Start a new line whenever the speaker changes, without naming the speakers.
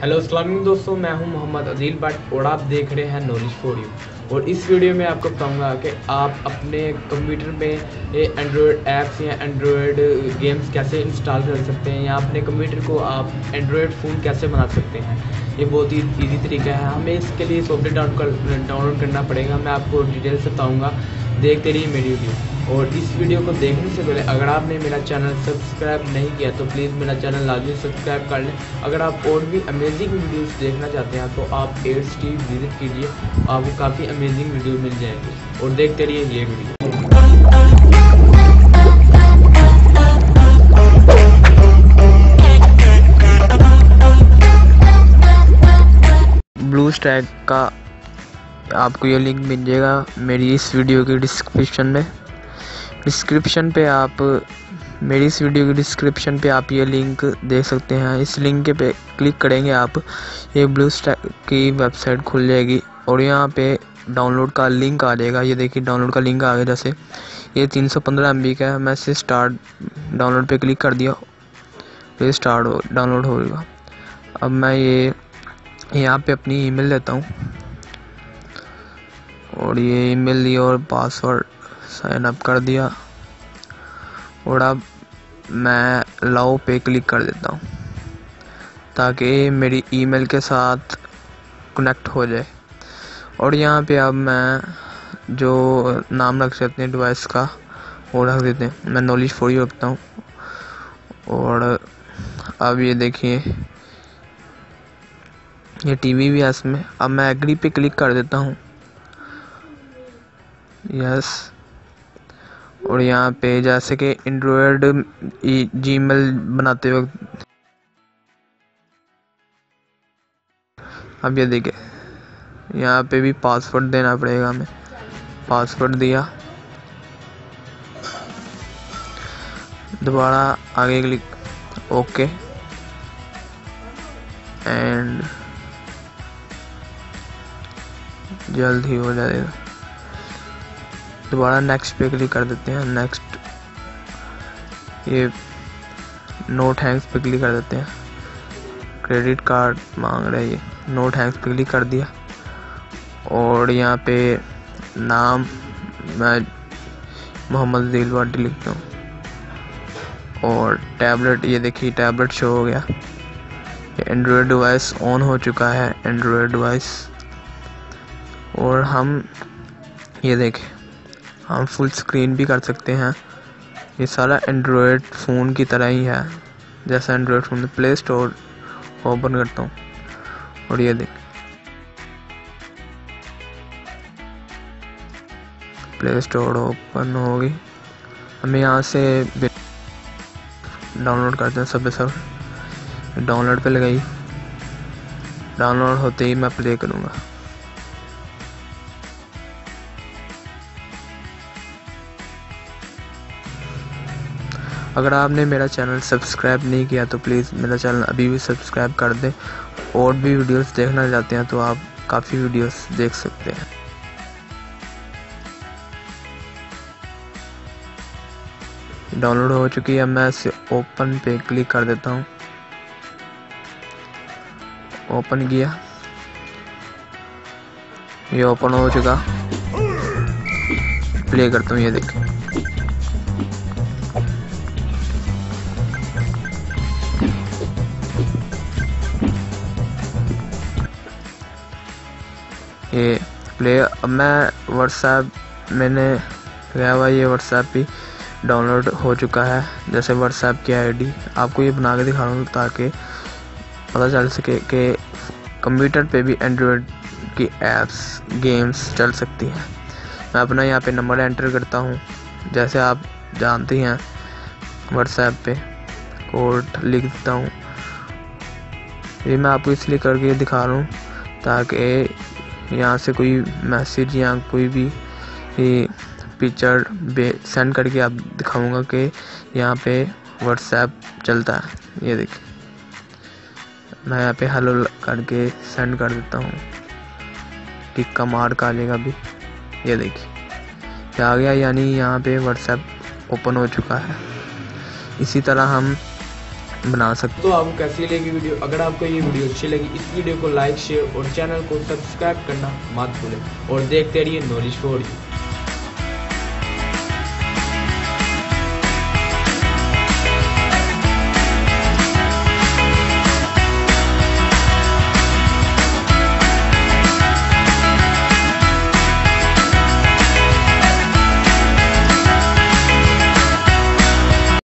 Hello अस्सलाम दोस्तों, मैं हूँ मोहम्मद अजील बट और आप देख रहे हैं नॉलेज फॉर यू और इस वीडियो में आपको बताऊँगा कि आप अपने कंप्यूटर में एंड्रॉयड ऐप्स या एंड्रॉयड गेम्स कैसे इंस्टॉल कर सकते हैं, या अपने कंप्यूटर को आप एंड्रॉयड फ़ोन कैसे बना सकते हैं। ये बहुत ही ईजी तरीका है। हमें इसके लिए सॉफ्टवेयर डाउनलोड डाउनलोड करना पड़ेगा। मैं आपको डिटेल से बताऊँगा। देखते रहिए मेरी वीडियो और इस वीडियो को देखने से पहले, अगर आपने मेरा चैनल सब्सक्राइब नहीं किया तो प्लीज़ मेरा चैनल लाजमी सब्सक्राइब कर लें। अगर आप और भी अमेजिंग वीडियोस देखना चाहते हैं तो आप एड्स टी विज़िट कीजिए, आपको काफ़ी अमेजिंग वीडियो मिल जाएँगे। और देखते रहिए ये वीडियो। ब्लू स्टैक का आपको ये लिंक मिल जाएगा मेरी इस वीडियो की डिस्क्रिप्शन में। डिस्क्रिप्शन पे आप, मेरी इस वीडियो की डिस्क्रिप्शन पे आप ये लिंक देख सकते हैं। इस लिंक के पे क्लिक करेंगे आप, ये ब्लू स्टैक की वेबसाइट खुल जाएगी और यहाँ पे डाउनलोड का लिंक आ जाएगा। ये देखिए डाउनलोड का लिंक आ गया जैसे। ये 315 सौ का है। मैं इसे स्टार्ट डाउनलोड पे क्लिक कर दिया। तो स्टार्ट हो डाउनलोड होगा अब मैं ये, यहाँ पे अपनी ईमेल देता हूँ। और ये ईमेल और पासवर्ड साइन अप कर दिया। और अब मैं लाओ पे क्लिक कर देता हूँ, ताकि मेरी ईमेल के साथ कनेक्ट हो जाए। और यहाँ पे अब मैं जो नाम रख सकते हैं डिवाइस का, वो रख देते हैं। मैं नॉलेज फोर यू रखता हूँ। और अब ये देखिए, ये टीवी भी है इसमें। अब मैं एग्री पे क्लिक कर देता हूँ। यस और यहाँ पे जैसे कि एंड्रॉयड जीमेल बनाते वक्त। अब ये देखिए, यहाँ पे भी पासवर्ड देना पड़ेगा हमें। पासवर्ड दिया। दोबारा आगे क्लिक ओके एंड जल्द ही हो जाएगा। दोबारा नेक्स्ट पे क्लिक कर देते हैं। नेक्स्ट ये नो थैंक्स पे क्लिक कर देते हैं। क्रेडिट कार्ड मांग रहे ये। नो थैंक्स पे क्लिक कर दिया। और यहाँ पे नाम मैं मोहम्मद दिल वाडी लिखता हूँ। और टैबलेट ये देखिए टैबलेट शो हो गया। एंड्रॉयड डिवाइस ऑन हो चुका है एंड्रॉयड डिवाइस और हम, ये देखें। हम फुल स्क्रीन भी कर सकते हैं। ये सारा एंड्रॉयड फ़ोन की तरह ही है। जैसा Android phone Play Store open करता हूँ। और ये देख। प्ले स्टोर ओपन होगी हमें यहाँ से डाउनलोड करते हैं सब सब। डाउनलोड पे लगाई। डाउनलोड होते ही मैं प्ले करूँगा। अगर आपने मेरा चैनल सब्सक्राइब नहीं किया तो प्लीज़ मेरा चैनल अभी भी सब्सक्राइब कर दें। और भी वीडियोस देखना चाहते हैं तो आप काफ़ी वीडियोस देख सकते हैं। डाउनलोड हो चुकी है, मैं इसे ओपन पे क्लिक कर देता हूँ। ओपन किया। ये ओपन हो चुका। प्ले करता हूँ, ये देखें। ये प्ले अब मैं व्हाट्सएप मैंने गया हुआ, ये व्हाट्सएप भी डाउनलोड हो चुका है, जैसे व्हाट्सएप की आईडी आपको ये बना के दिखा रहा हूँ ताकि पता चल सके कि कंप्यूटर पे भी एंड्रॉयड की एप्स गेम्स चल सकती हैं। मैं अपना यहाँ पे नंबर एंटर करता हूँ, जैसे आप जानते हैं व्हाट्सएप पे कोड लिख देता हूँ। ये मैं आपको इसलिए करके दिखा रहा हूँ ताकि यहाँ से कोई मैसेज या कोई भी पिक्चर सेंड करके आप दिखाऊँगा कि यहाँ पे व्हाट्सएप चलता है। ये देखिए मैं यहाँ पे हेलो करके सेंड कर देता हूँ कि कमार का लेगा भी। ये देखिए आ गया, यानी यहाँ पे व्हाट्सएप ओपन हो चुका है। इसी तरह हम बना सकते
तो आपको कैसी लगी वीडियो? अगर आपको ये वीडियो अच्छी लगी, इस वीडियो को लाइक शेयर और चैनल को सब्सक्राइब करना मत भूलें। और देखते रहिए नॉलेज फॉर यू